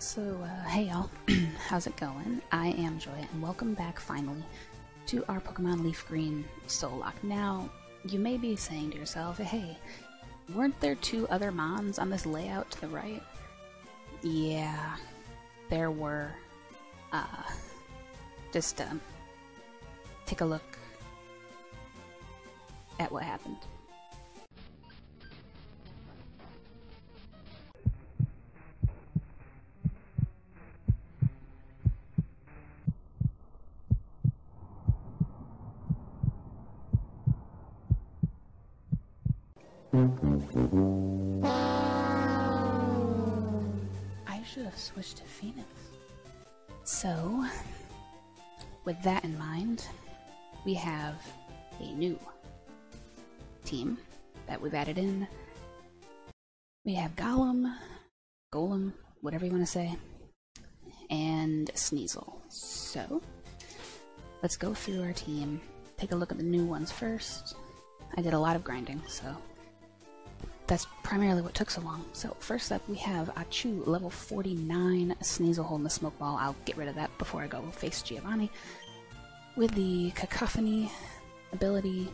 So, uh, hey y'all, how's it going? I am Joy, and welcome back finally to our Pokemon Leaf Green Soul Locke. Now, you may be saying to yourself, hey, weren't there two other Mons on this layout to the right? Yeah, there were. Uh, just, um, take a look at what happened. Switched to Phoenix. So, with that in mind, we have a new team that we've added in. We have Golem, Golem, whatever you want to say, and Sneasel. So, let's go through our team, take a look at the new ones first. I did a lot of grinding, so that's primarily what took so long. So first up we have Achu, level 49, Sneasel holding the smoke ball. I'll get rid of that before I go face Giovanni. With the Cacophony ability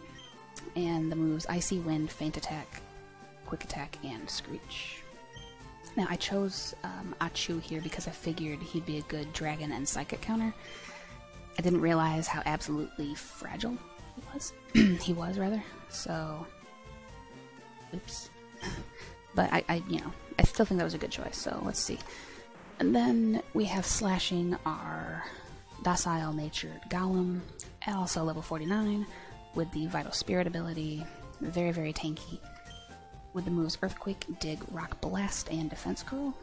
and the moves Icy Wind, Faint Attack, Quick Attack, and Screech. Now I chose um, Achu here because I figured he'd be a good Dragon and Psychic counter. I didn't realize how absolutely fragile he was. he was, rather. So, oops but I, I, you know, I still think that was a good choice. So let's see. And then we have slashing our docile natured golem, also level 49, with the vital spirit ability. Very, very tanky. With the moves Earthquake, Dig, Rock Blast, and Defense Curl.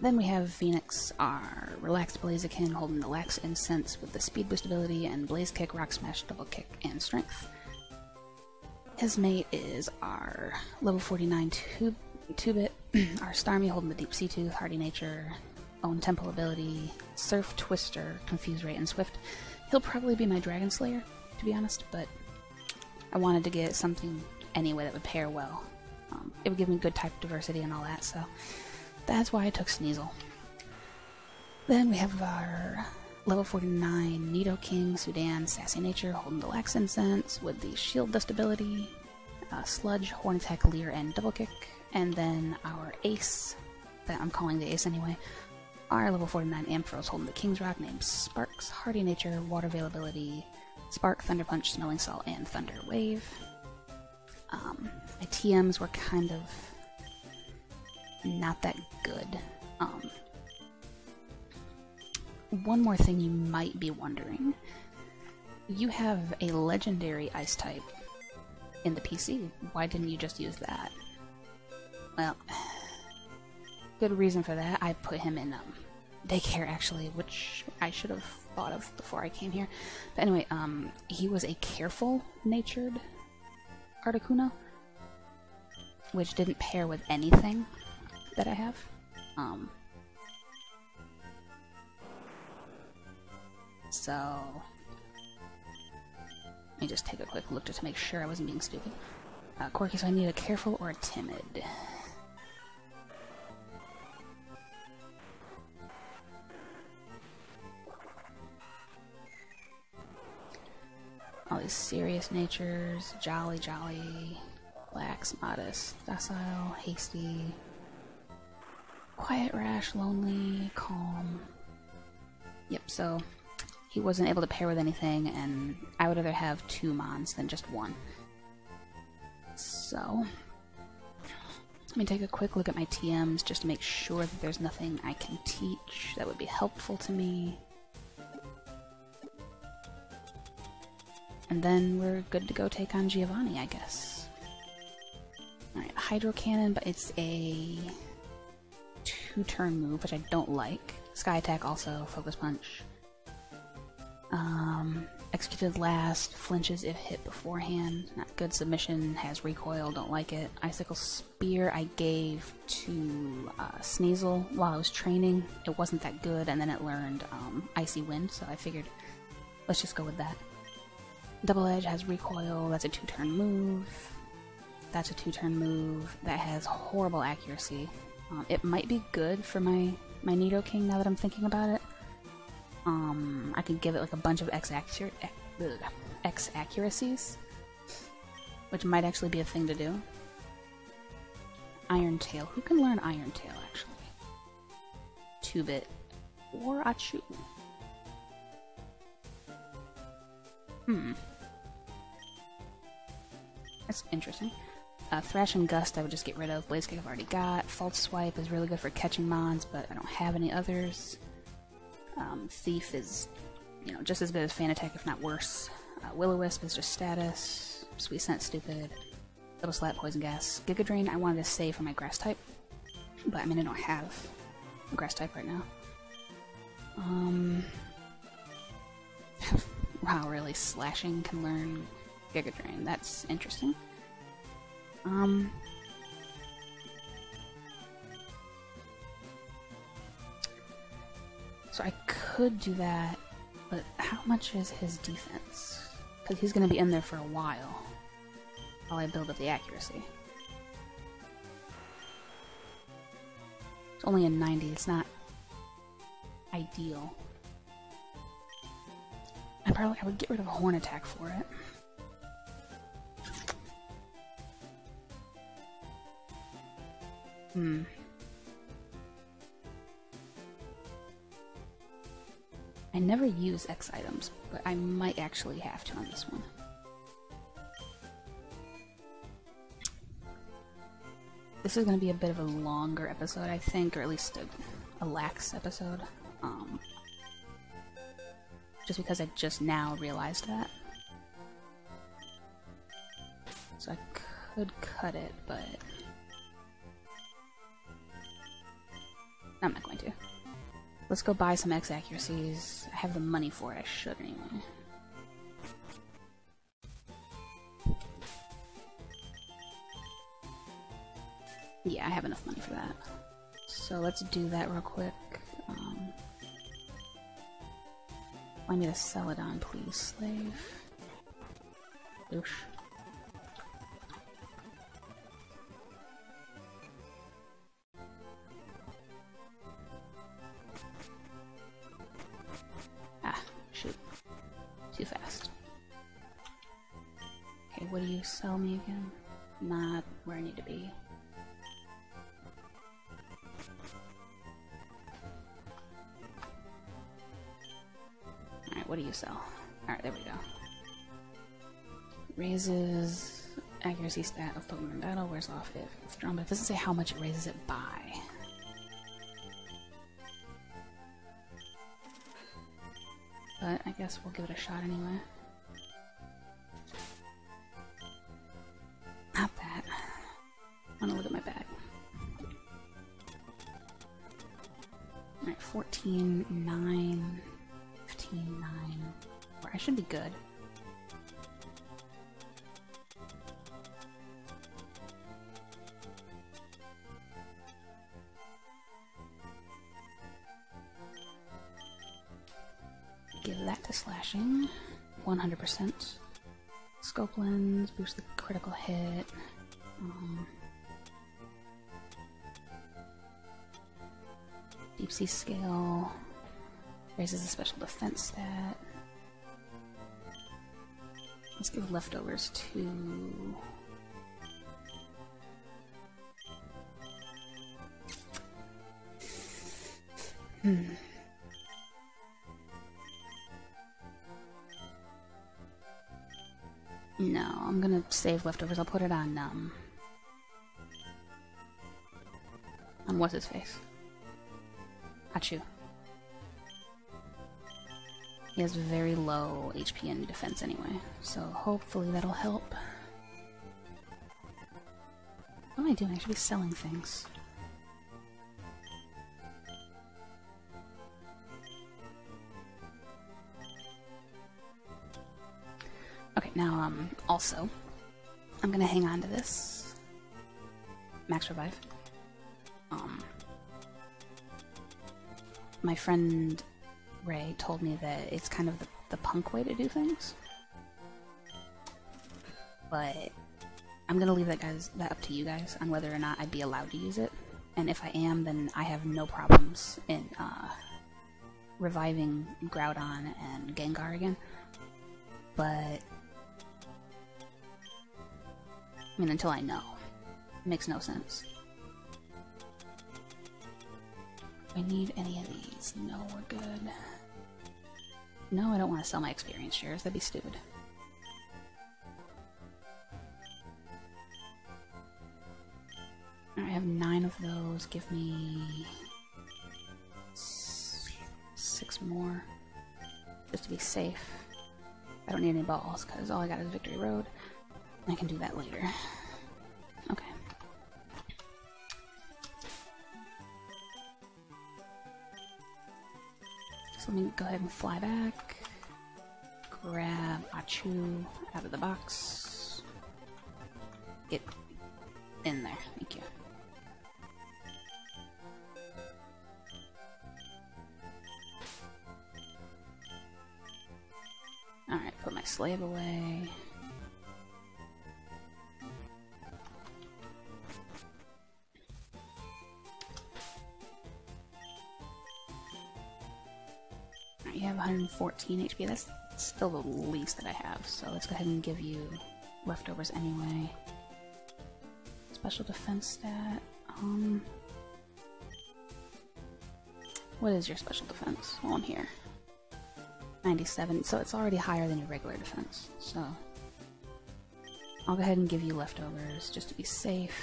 Then we have Phoenix, our relaxed Blaziken, holding the Lax Incense with the Speed Boost ability, and Blaze Kick, Rock Smash, Double Kick, and Strength. His mate is our level 49 two, two bit, our Starmie holding the Deep Sea Tooth, Hardy Nature, Own Tempo ability, Surf, Twister, Confuse Ray, and Swift. He'll probably be my Dragon Slayer, to be honest, but I wanted to get something anyway that would pair well. Um, it would give me good type diversity and all that, so that's why I took Sneasel. Then we have our level 49 Nidoking, Sudan, Sassy Nature, holding the Lax Incense with the Shield Dust ability, uh, Sludge, Horn Attack, Leer, and Double Kick. And then our Ace, that I'm calling the Ace anyway, our level 49 Ampharos holding the King's Rock named Sparks, Hardy Nature, Water Availability, Spark, Thunder Punch, Smelling Salt, and Thunder Wave. Um, my TMs were kind of not that good. Um, one more thing you might be wondering. You have a legendary ice type in the PC. Why didn't you just use that? Well, good reason for that. I put him in um, daycare actually, which I should have thought of before I came here. But anyway, um, he was a careful natured Articuno, which didn't pair with anything that I have. Um, so let me just take a quick look just to make sure I wasn't being stupid. Uh, quirky, so I need a careful or a timid. All these serious natures, jolly, jolly, lax, modest, docile, hasty, quiet, rash, lonely, calm. Yep, so he wasn't able to pair with anything, and I would rather have two Mons than just one. So, let me take a quick look at my TMs just to make sure that there's nothing I can teach that would be helpful to me. And then we're good to go take on Giovanni, I guess. Alright, Hydro Cannon, but it's a two-turn move, which I don't like. Sky Attack also, Focus Punch. Um, executed last, flinches if hit beforehand. Not good submission, has recoil, don't like it. Icicle Spear I gave to uh, Sneasel while I was training. It wasn't that good, and then it learned um, Icy Wind, so I figured let's just go with that. Double Edge has recoil, that's a two turn move. That's a two turn move that has horrible accuracy. Um, it might be good for my my Nidoking now that I'm thinking about it. Um, I could give it like a bunch of X, accur X accuracies, which might actually be a thing to do. Iron Tail. Who can learn Iron Tail actually? Two-Bit or Achu. Hmm. That's interesting. Uh, Thrash and Gust I would just get rid of. Blaze Kick I've already got. False Swipe is really good for catching mons, but I don't have any others. Um, Thief is, you know, just as good as Faint Attack, if not worse. Uh, Will-O-Wisp is just status. Sweet Scent, stupid. Double Slap, Poison Gas. Giga Drain I wanted to save for my Grass type, but I mean I don't have a Grass type right now. Um, wow, really? Slashing can learn Giga Drain. That's interesting. Um, so I could do that, but how much is his defense? Because he's going to be in there for a while while I build up the accuracy. It's only a 90, it's not ideal. I probably I would get rid of a horn attack for it. Hmm. I never use X items, but I might actually have to on this one. This is going to be a bit of a longer episode, I think, or at least a, a lax episode. Um, just because I just now realized that. So I could cut it, but I'm not going to. Let's go buy some X accuracies. I have the money for it. I should anyway. Yeah, I have enough money for that. So let's do that real quick. Um, I need a Celadon, please, slave. Oosh. Sell me again? Not where I need to be. Alright, what do you sell? Alright, there we go. Raises accuracy stat of Pokemon in battle, wears off if it's drawn, but it doesn't say how much it raises it by. But I guess we'll give it a shot anyway. 14, 9, 15, 9. I should be good. Give that to slashing. 100%. Scope lens, boost the critical hit. Um, deep sea scale. Raises a special defense stat. Let's give leftovers to. Hmm. No, I'm gonna save leftovers. I'll put it on, um... On what's his face? Achu. He has very low HP and defense anyway, so hopefully that'll help. What am I doing? I should be selling things. Okay, now, um, also, I'm gonna hang on to this. Max Revive. Um, my friend Ray told me that it's kind of the, the punk way to do things. But I'm gonna leave that guys that up to you guys on whether or not I'd be allowed to use it And if I am, then I have no problems in uh, reviving Groudon and Gengar again. But I mean, until I know. It makes no sense. I need any of these. No, we're good. No, I don't want to sell my experience shares. That'd be stupid. I have nine of those. Give me six more. Just to be safe. I don't need any balls, because all I got is Victory Road. I can do that later. Let me go ahead and fly back. Grab Achu out of the box. Get in there. Thank you. Alright, put my slave away. Have 114 HP. That's still the least that I have, so let's go ahead and give you leftovers anyway. Special defense stat. Um, what is your special defense? Well, I'm here. 97, so it's already higher than your regular defense, so... I'll go ahead and give you leftovers, just to be safe.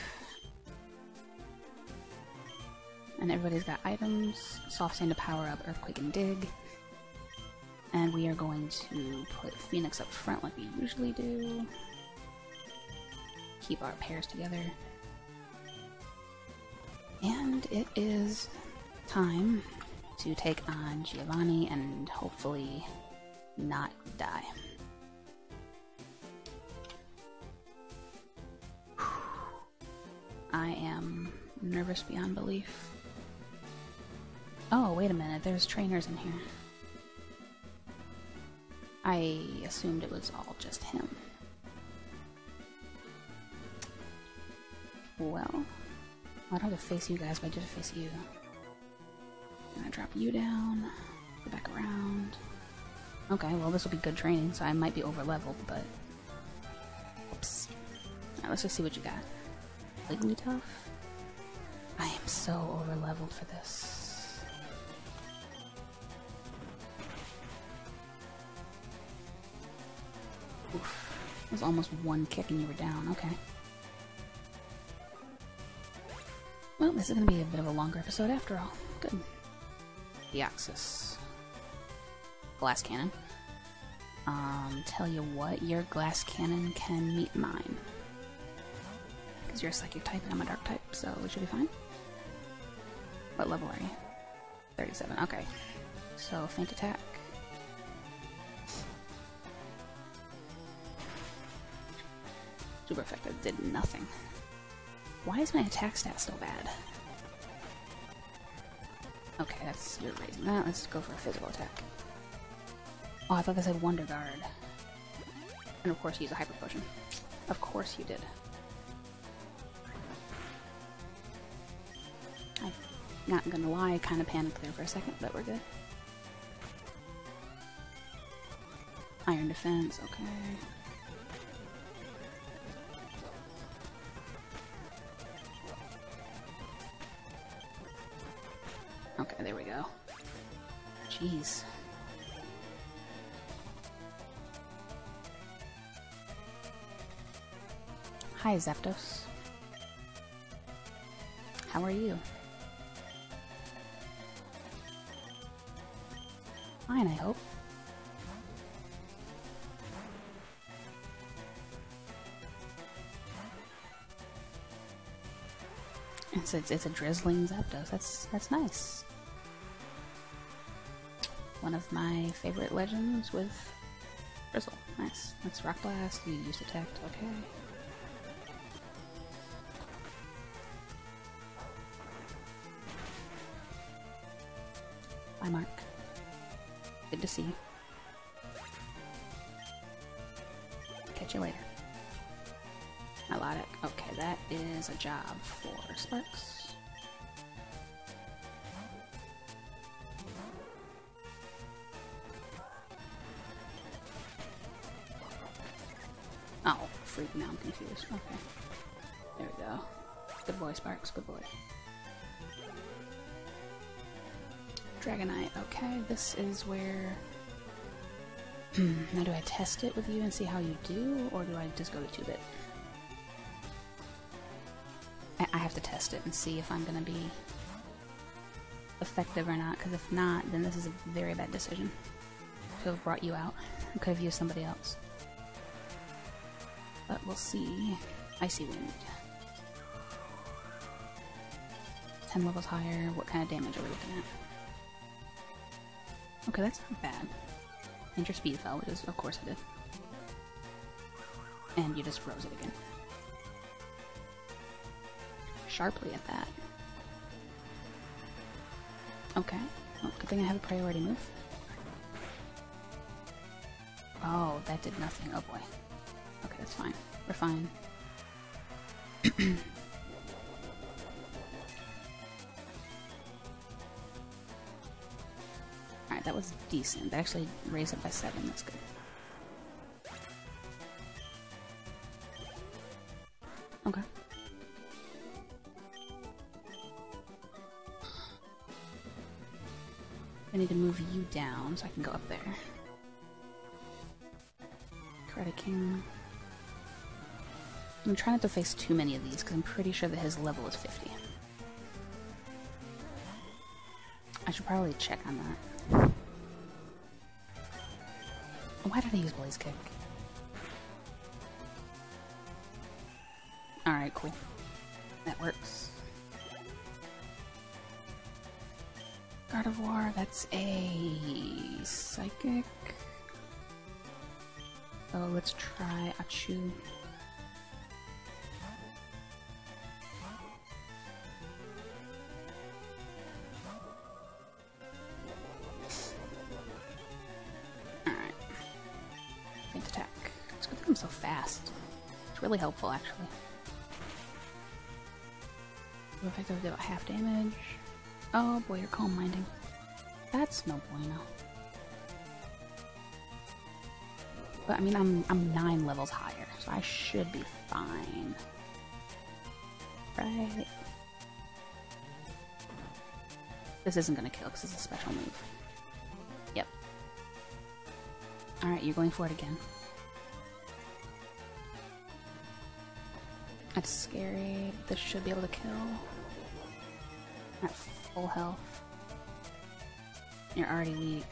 And everybody's got items. Soft Sand to power up Earthquake and Dig. And we are going to put Phoenix up front like we usually do. Keep our pairs together. And it is time to take on Giovanni and hopefully not die. I am nervous beyond belief. Oh, wait a minute, there's trainers in here. I assumed it was all just him. Well, I don't have to face you guys, but I did face you. Gonna drop you down, go back around. Okay, well this will be good training, so I might be over leveled, but... Oops. Alright, let's just see what you got. Wigglytuff? I am so over leveled for this. Was almost one kick and you were down. Okay. Well, this is going to be a bit of a longer episode after all. Good. Deoxys. Glass cannon. Um, tell you what, your glass cannon can meet mine. Because you're a psychic type and I'm a dark type, so we should be fine. What level are you? 37, okay. So, faint attack. Super effective did nothing. Why is my attack stat so bad? Okay, that's you're raising that. Let's go for a physical attack. Oh, I thought this said Wonder Guard. And of course, use a Hyper Potion. Of course you did. I'm not gonna lie, I kind of panicked there for a second, but we're good. Iron Defense. Okay, Jeez. Hi, Zapdos. How are you? Fine, I hope. It's a, it's a drizzling Zapdos. That's that's nice. One of my favorite legends with Drizzle. Nice. That's Rock Blast. You used attack. Okay. Bye, Mark. Good to see you. Catch you later. Melodic. Okay, that is a job for Sparks. Okay. There we go. Good boy, Sparks, good boy. Dragonite, okay, this is where... Hmm, now do I test it with you and see how you do, or do I just go to 2-bit? I, I have to test it and see if I'm gonna be effective or not, because if not, then this is a very bad decision. To have brought you out. I could have used somebody else. But we'll see. Icy Wind. 10 levels higher, what kind of damage are we looking at? Okay, that's not bad. And your speed fell, because of course it did. And you just froze it again. Sharply at that. Okay. Good thing I have a priority move. Oh, that did nothing. Oh boy. That's fine. We're fine. Alright, that was decent. That actually raised it by 7. That's good. Okay. I need to move you down so I can go up there. Karate King. I'm trying not to face too many of these because I'm pretty sure that his level is 50. I should probably check on that. Why did I use Blaze Kick? Alright, cool. That works. Gardevoir, that's a psychic. So let's try Achu. Attack. It's good that I'm so fast. It's really helpful, actually. Effective about half damage. Oh boy, you're calm minding. That's no bueno. But I mean, I'm I'm nine levels higher, so I should be fine. Right? This isn't gonna kill because it's a special move. Alright, you're going for it again. That's scary. This should be able to kill. At full health. You're already weak.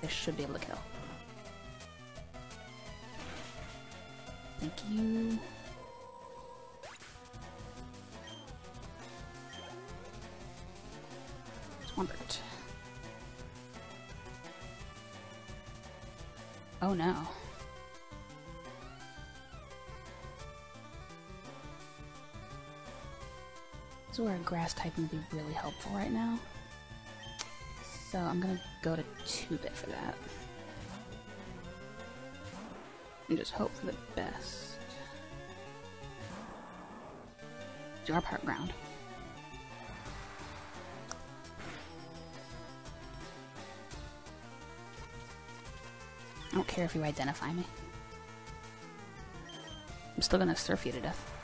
This should be able to kill. Thank you. Oh no. This is where a grass type would be really helpful right now. So I'm gonna go to 2-bit for that. And just hope for the best. Do our part ground. I don't care if you identify me. I'm still gonna surf you to death.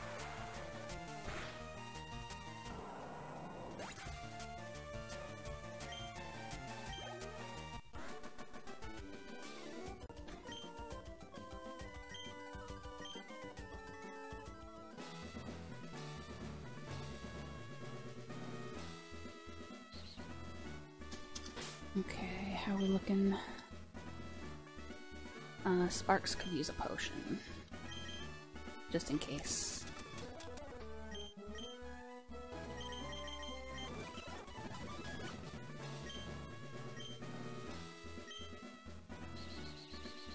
Uh, Sparks could use a potion. Just in case.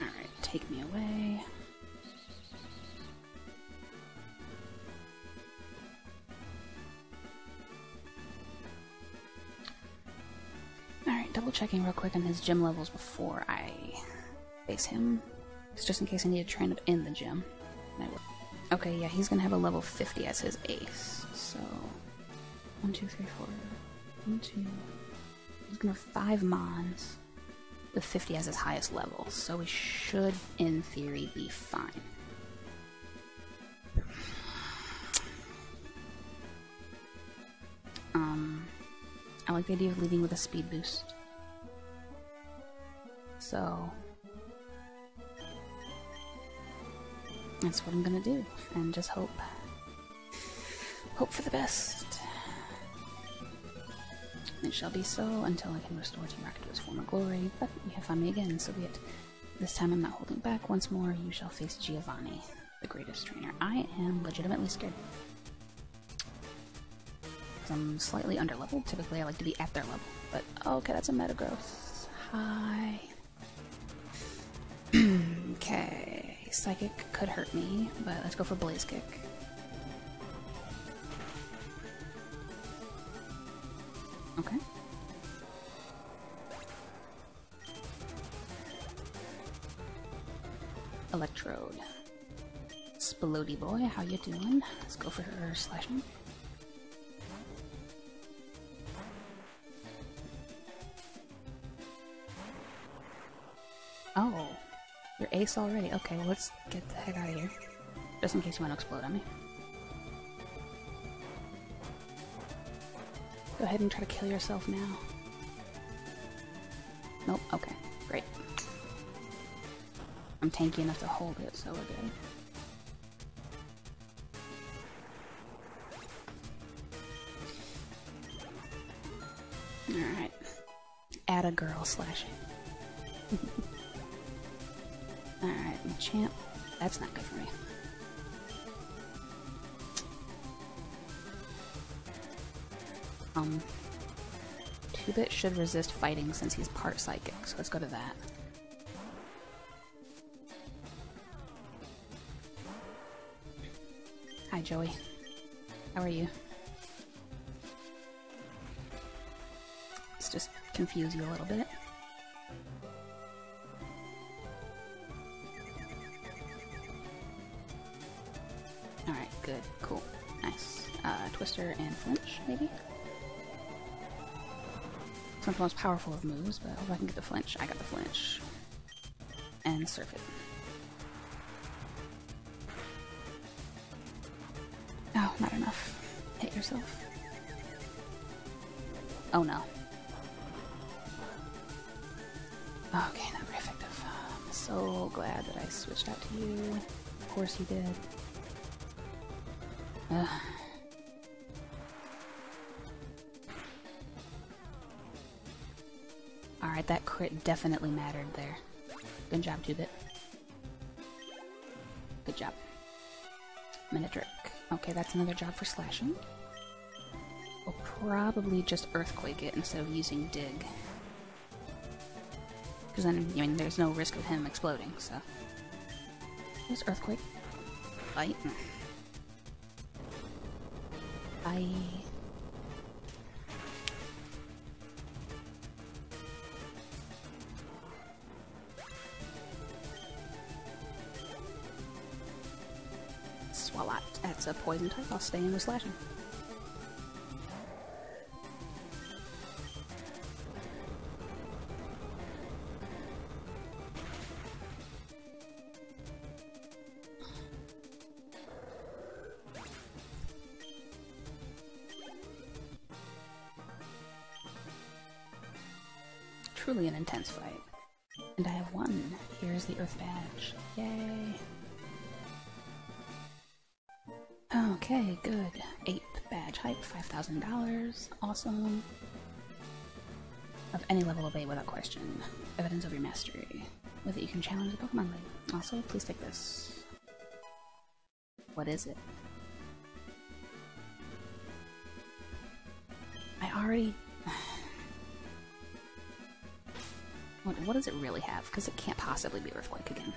Alright, take me away. Alright, double checking real quick on his gym levels before I face him. It's just in case I need to train up in the gym. Okay, yeah, he's gonna have a level 50 as his ace. So, one, two, three, four. One, two. He's gonna have five Mons with 50 as his highest level. So we should, in theory, be fine. Um, I like the idea of leading with a speed boost. So, that's what I'm gonna do, and just hope, hope for the best. It shall be so until I can restore Rocket to his former glory, but you have found me again, so be it. This time I'm not holding back. Once more, you shall face Giovanni, the greatest trainer. I am legitimately scared. Because I'm slightly underleveled. Typically, I like to be at their level. But, okay, that's a Metagross. Hi. okay, Psychic could hurt me, but let's go for Blaze Kick. Okay. Electrode. Spilody boy, how you doing? Let's go for her slashing. You're already. Okay, well, let's get the heck out of here. Just in case you want to explode on me. Go ahead and try to kill yourself now. Nope, okay, great. I'm tanky enough to hold it, so we're good. Alright. Add a girl slashing. Alright, champ. That's not good for me. Um, Two-Bit should resist fighting since he's part psychic, so let's go to that. Hi, Joey. How are you? Let's just confuse you a little bit. Alright, good, cool, nice. Uh, Twister and Flinch, maybe? It's not the most powerful of moves, but I I can get the flinch. I got the flinch. And surf it. Oh, not enough. Hit yourself. Oh no. Okay, not very effective. I'm so glad that I switched out to you. Of course you did. Alright, that crit definitely mattered there. Good job, Two-Bit. Good job. Minute Okay, that's another job for slashing. We'll probably just Earthquake it instead of using Dig. Because then, I mean, there's no risk of him exploding, so... There's Earthquake. Bite. Bye. Swalot. That's a poison type. I'll stay in with slashing. $5,000. Awesome. Of any level of A without question. Evidence of your mastery. With it you can challenge the Pokemon League. Also, please take this. What is it? I already... what, what does it really have? Because it can't possibly be Earthquake again.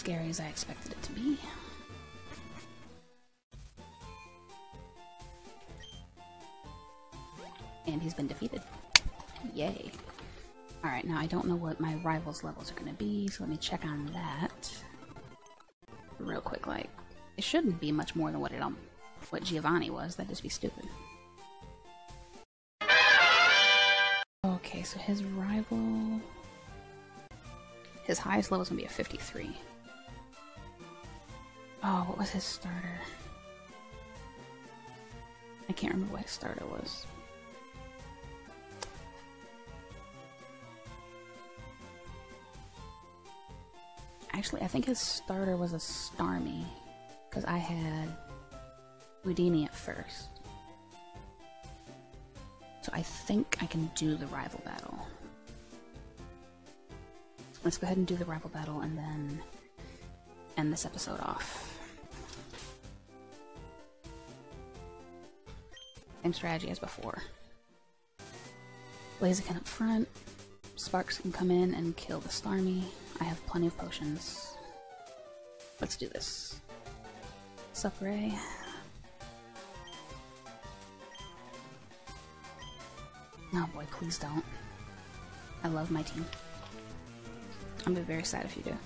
scary as I expected it to be. And he's been defeated. Yay. Alright, now I don't know what my rival's levels are gonna be, so let me check on that. Real quick, like, it shouldn't be much more than what it um, what Giovanni was, that'd just be stupid. Okay, so his rival... His highest level is gonna be a 53. Oh, what was his starter? I can't remember what his starter was. Actually, I think his starter was a Starmie, because I had Houdini at first. So I think I can do the rival battle. Let's go ahead and do the rival battle and then end this episode off. Same strategy as before. Blaziken up front, Sparks can come in and kill the Starmie. I have plenty of potions. Let's do this. Sup, Ray? Oh boy, please don't. I love my team. I'm be very sad if you do.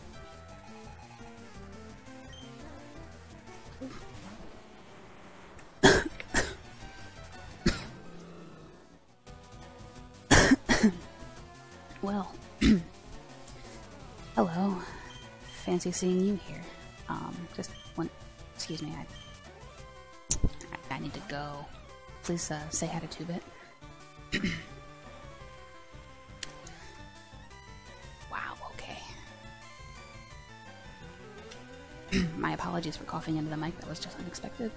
Fancy seeing you here. Um, just one. Excuse me. I. I, I need to go. Please uh, say hi to Two-Bit. Wow. Okay. My apologies for coughing into the mic. That was just unexpected.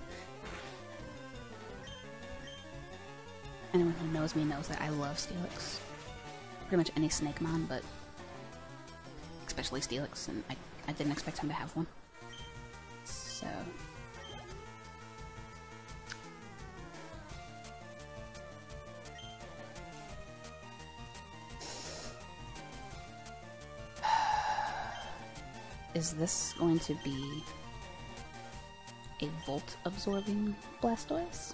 Anyone who knows me knows that I love Steelix. Pretty much any Snake Snakemon, but especially Steelix, and I, I didn't expect him to have one. So... Is this going to be a Volt absorbing Blastoise?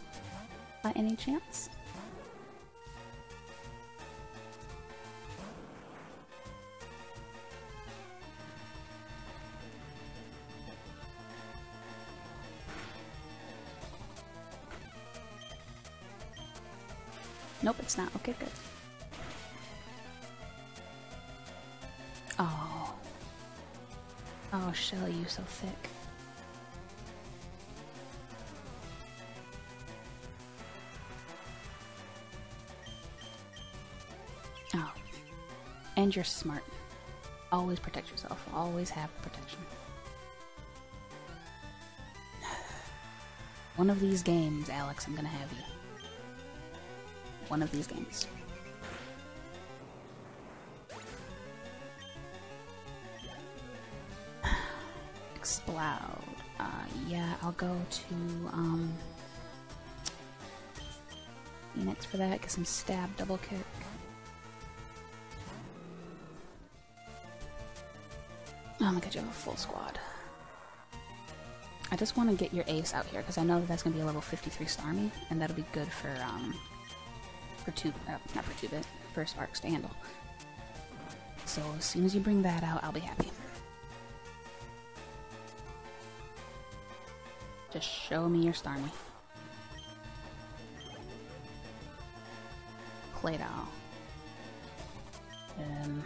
By any chance? Nope, it's not. Okay, good. Oh. Oh, Shelly, you so thick. Oh. And you're smart. Always protect yourself. Always have protection. One of these games, Alex, I'm gonna have you. One of these games. Explode. Uh, yeah, I'll go to, um... Phoenix for that, get some stab double kick. Oh my god, you have a full squad. I just want to get your ace out here, because I know that that's going to be a level 53 Starmie, and that'll be good for, um, for two, uh, not for 2-bit, for Sparks to handle. So as soon as you bring that out, I'll be happy. Just show me your Starmie. Claydol. Um,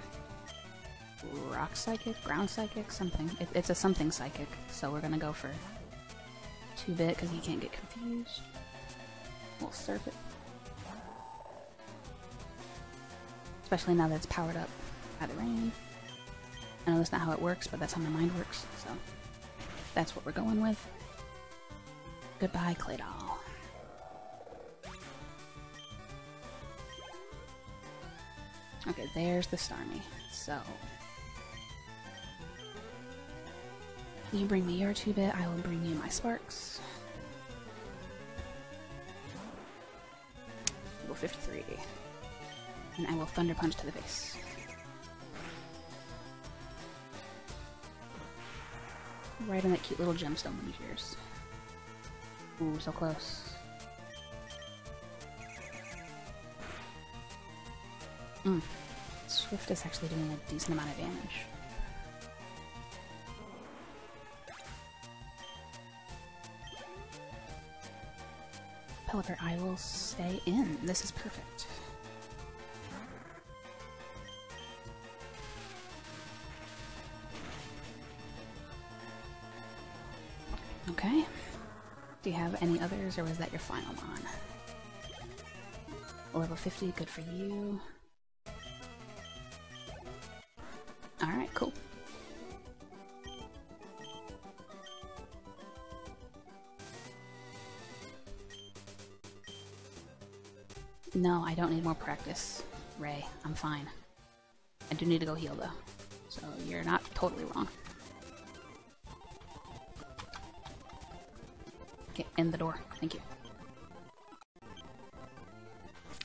rock psychic, ground psychic, something. It, it's a something psychic, so we're gonna go for two bit because he can't get confused. We'll surf it. Especially now that it's powered up by the rain. I know that's not how it works, but that's how my mind works, so that's what we're going with. Goodbye, Claydol. Okay, there's the Starmie. So, you bring me your 2-bit, I will bring you my Sparks. Level 53. And I will Thunder Punch to the face. Right on that cute little gemstone of yours. Ooh, so close. Mm. Swift is actually doing a decent amount of damage. Pelipper, I will stay in. This is perfect. Okay. Do you have any others, or was that your final one? Level 50, good for you. Alright, cool. No, I don't need more practice, Ray. I'm fine. I do need to go heal, though. So you're not totally wrong. In the door. Thank you.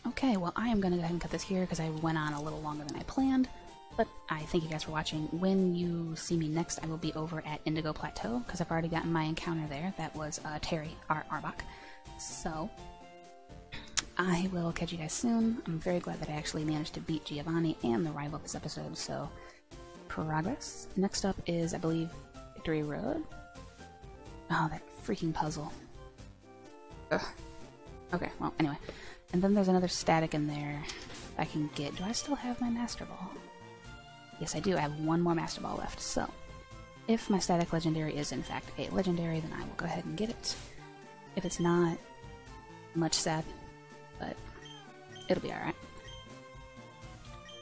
Okay, well, I am going to go ahead and cut this here because I went on a little longer than I planned. But I thank you guys for watching. When you see me next, I will be over at Indigo Plateau because I've already gotten my encounter there. That was uh, Terry, our Arbok. So, I will catch you guys soon. I'm very glad that I actually managed to beat Giovanni and the rival this episode, so progress. Next up is, I believe, Victory Road. Oh, that freaking puzzle. Ugh. Okay, well, anyway. And then there's another static in there I can get. Do I still have my Master Ball? Yes, I do. I have one more Master Ball left, so if my static legendary is in fact a legendary, then I will go ahead and get it. If it's not, much sad, but it'll be alright.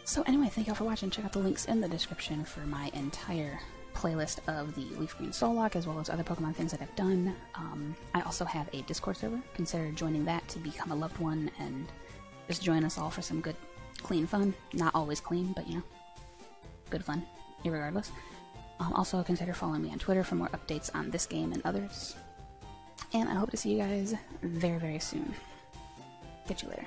So anyway, thank y'all for watching. Check out the links in the description for my entire playlist of the Leaf Green Soul Locke, as well as other Pokemon things that I've done. Um, I also have a Discord server. Consider joining that to become a loved one and just join us all for some good, clean fun. Not always clean, but you know, good fun, regardless. Um, also, consider following me on Twitter for more updates on this game and others. And I hope to see you guys very, very soon. Catch you later.